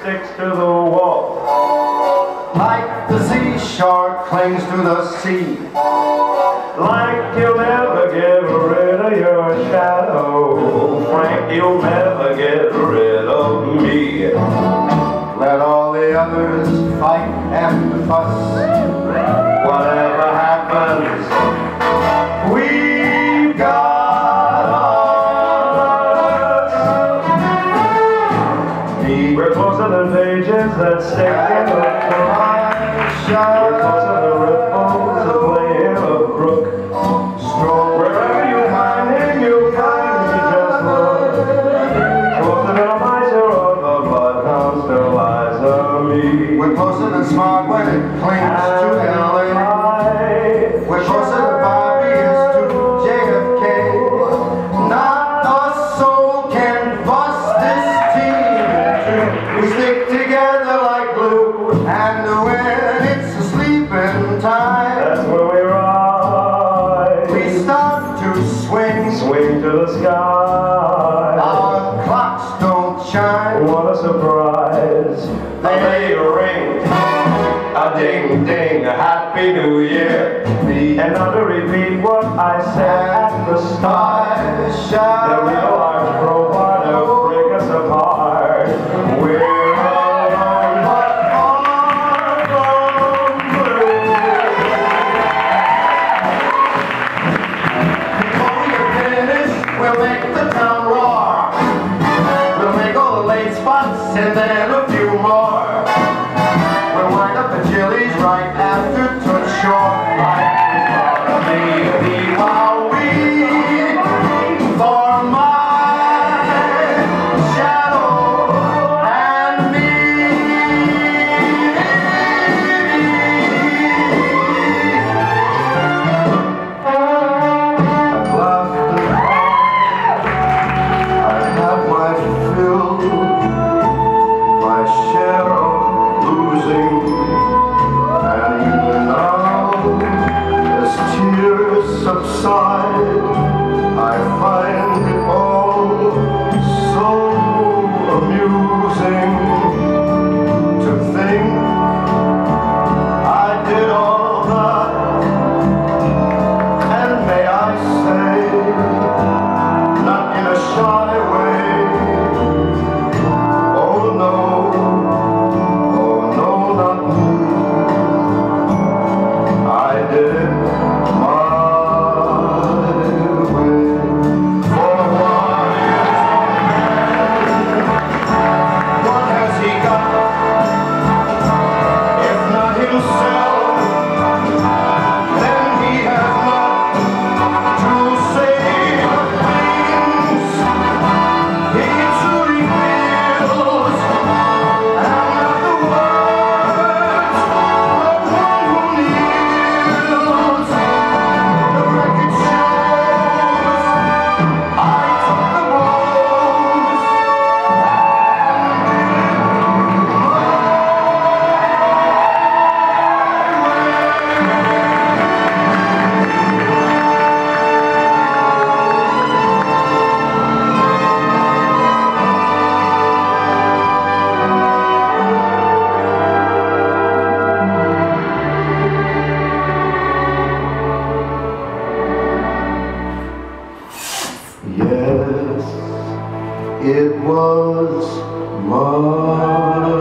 sticks to the wall. Like the sea shark clings to the sea. Like you'll never get rid of your shadow. Frank, you'll never get rid of me. Let all the others fight and fuss. Whatever We're closer than pages that stick in the book. We're closer than ripples that play in a brook. Wherever you find him, you'll find me just look. Closer than a miser or the bloodhound still lies on me. We're closer than smart when it clings swing. To the sky. Our clocks don't shine. What a surprise. They ring. A ding ding. A happy new year. And now to repeat what I said at the start. The real and then a few more. We'll wind up right after touch shore. Thought maybe while we tears was mine.